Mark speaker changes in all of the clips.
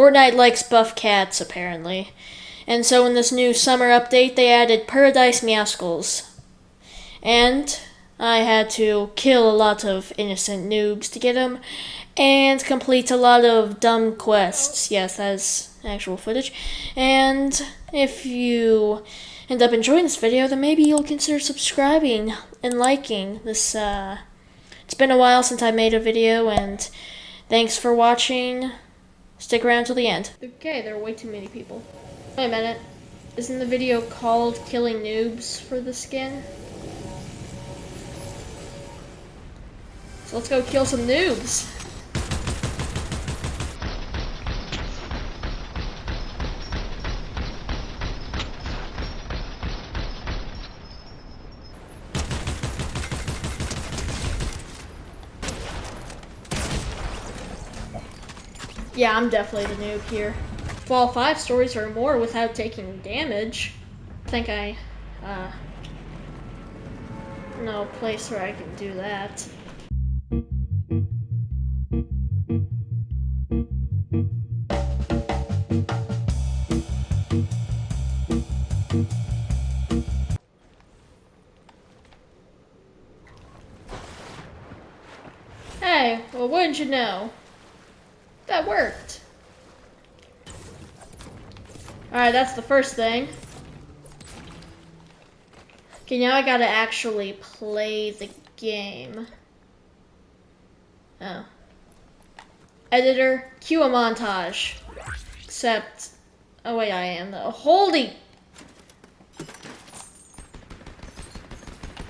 Speaker 1: Fortnite likes buff cats, apparently. And so in this new summer update, they added Paradise Meowscles. And I had to kill a lot of innocent noobs to get them, and complete a lot of dumb quests. Yes, that's actual footage. And if you end up enjoying this video, then maybe you'll consider subscribing and liking this. Uh, it's been a while since I made a video, and thanks for watching. Stick around till the end. Okay, there are way too many people. Wait a minute. Isn't the video called Killing Noobs for the skin? So let's go kill some noobs. Yeah, I'm definitely the noob here. Fall 5 stories or more without taking damage. I think I, uh, no place where I can do that. Hey, well, wouldn't you know? That worked. Alright, that's the first thing. Okay, now I gotta actually play the game. Oh. Editor, cue a montage. Except, oh wait, I am though. Holy!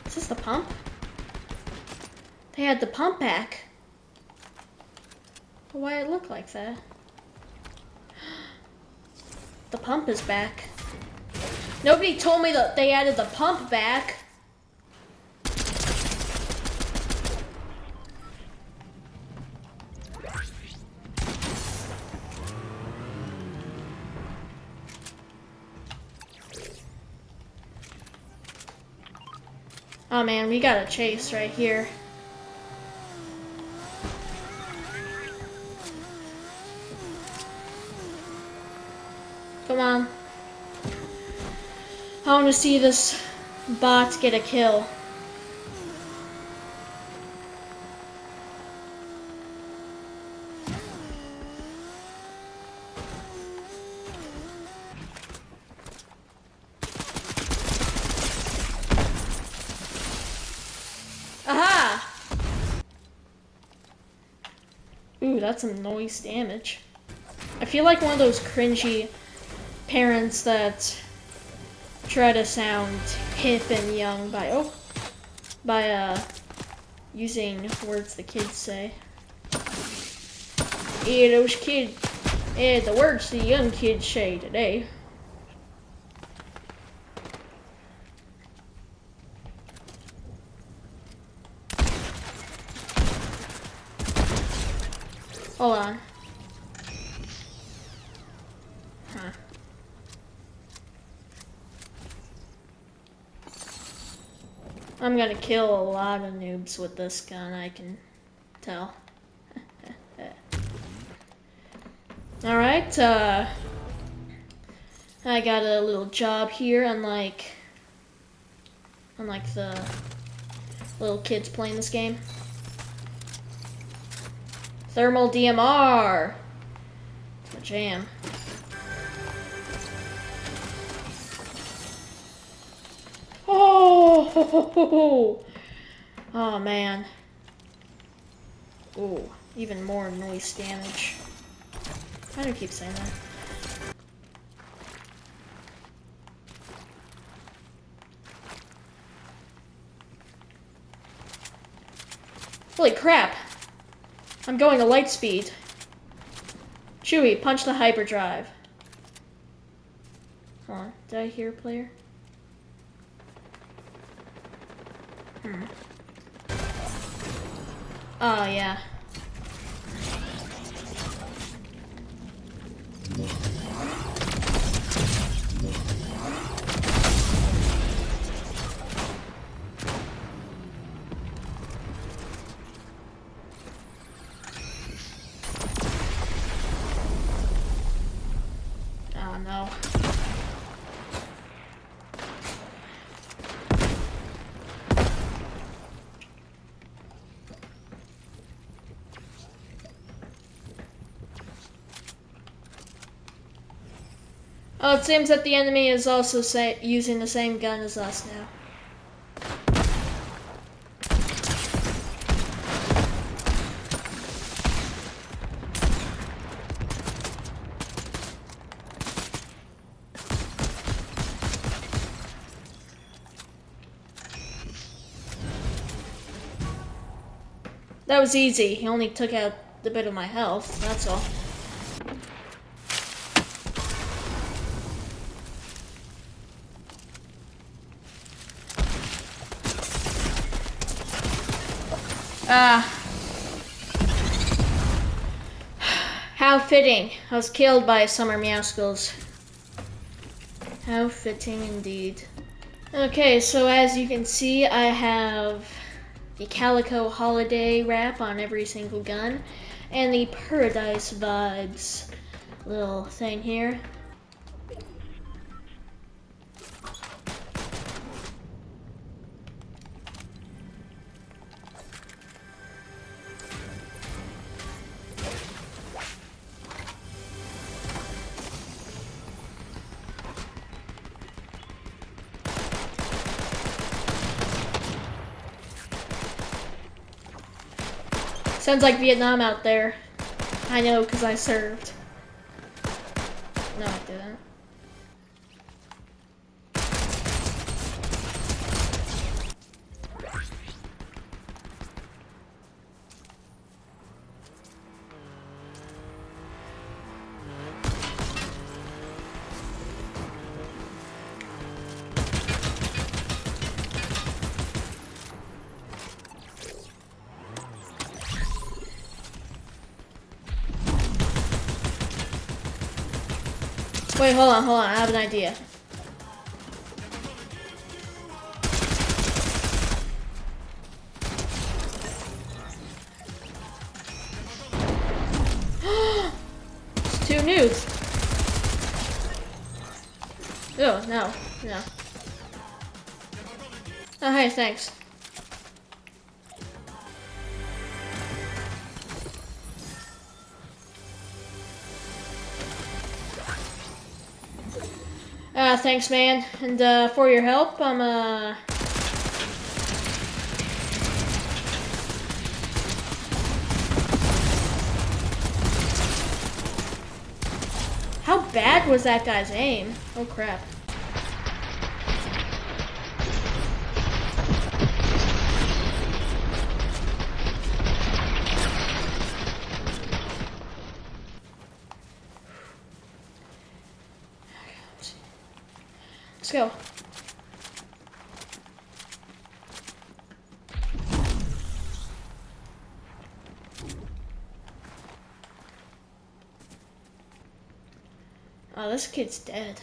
Speaker 1: Is this the pump? They had the pump back. Why it look like that? The pump is back. Nobody told me that they added the pump back. Oh man, we got a chase right here. Come on. I want to see this bot get a kill. Aha! Ooh, that's some noise damage. I feel like one of those cringy parents that try to sound hip and young by oh by uh using words the kids say. Yeah, those kids. Yeah, the words the young kids say today. Hold on. Huh. I'm gonna kill a lot of noobs with this gun, I can tell. Alright, uh, I got a little job here, unlike, unlike the little kids playing this game. Thermal DMR! It's my jam. Oh, oh man. Oh, even more noise damage. Why do I keep saying that? Holy crap! I'm going to light speed. Chewie, punch the hyperdrive. On, did I hear a player? Hmm. Oh, yeah. Oh, it seems that the enemy is also using the same gun as us now. That was easy. He only took out a bit of my health, that's all. Ah. How fitting. I was killed by summer meowscles. How fitting indeed. Okay, so as you can see, I have the Calico Holiday wrap on every single gun, and the Paradise Vibes little thing here. Sounds like Vietnam out there. I know, because I served. No, I didn't. Wait, hold on, hold on. I have an idea. it's two nudes. Oh, no, no. Oh, hey, thanks. Uh, thanks, man. And, uh, for your help, I'm, uh... How bad was that guy's aim? Oh, crap. Let's go. Oh, this kid's dead.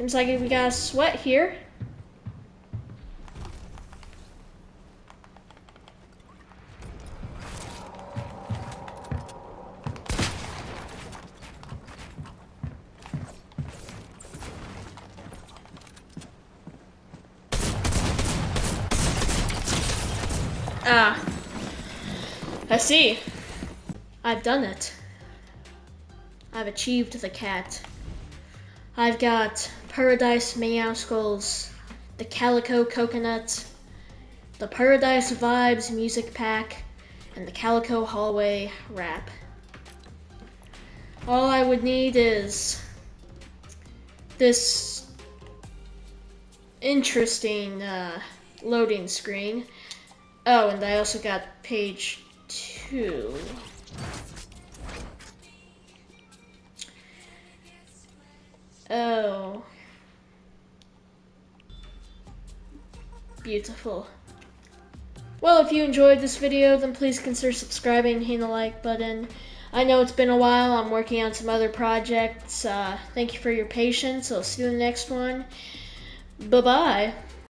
Speaker 1: Seems like we got a sweat here. Ah, I see. I've done it. I've achieved the cat. I've got Paradise Meowscles, the Calico Coconut, the Paradise Vibes Music Pack, and the Calico Holiday Wrap. All I would need is this interesting uh, loading screen. Oh, and I also got page two. Oh. Beautiful. Well, if you enjoyed this video, then please consider subscribing and hitting the like button. I know it's been a while. I'm working on some other projects. Uh, thank you for your patience. I'll see you in the next one. Bye bye.